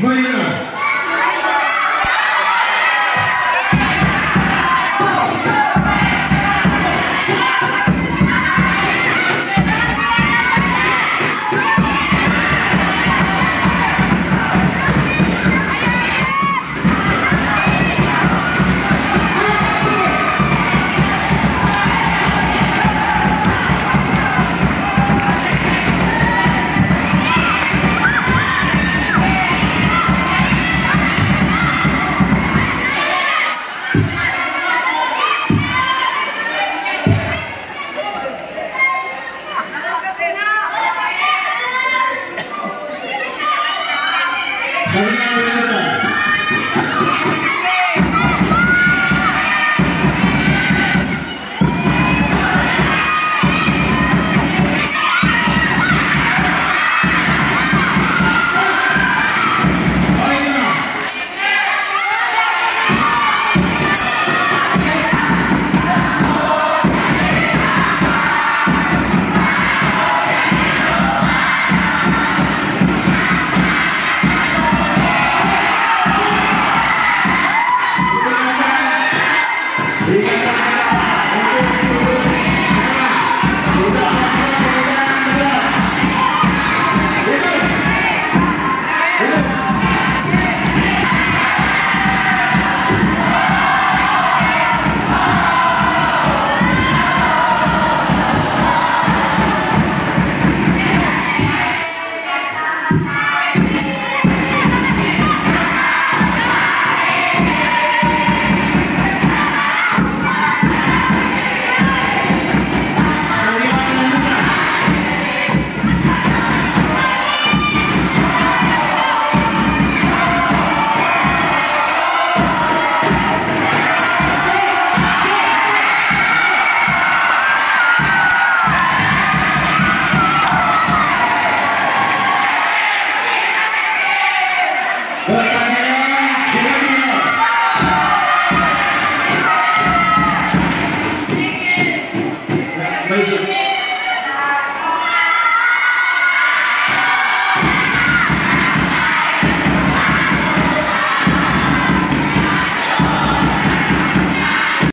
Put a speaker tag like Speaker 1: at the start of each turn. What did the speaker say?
Speaker 1: Marina. Obrigado. But I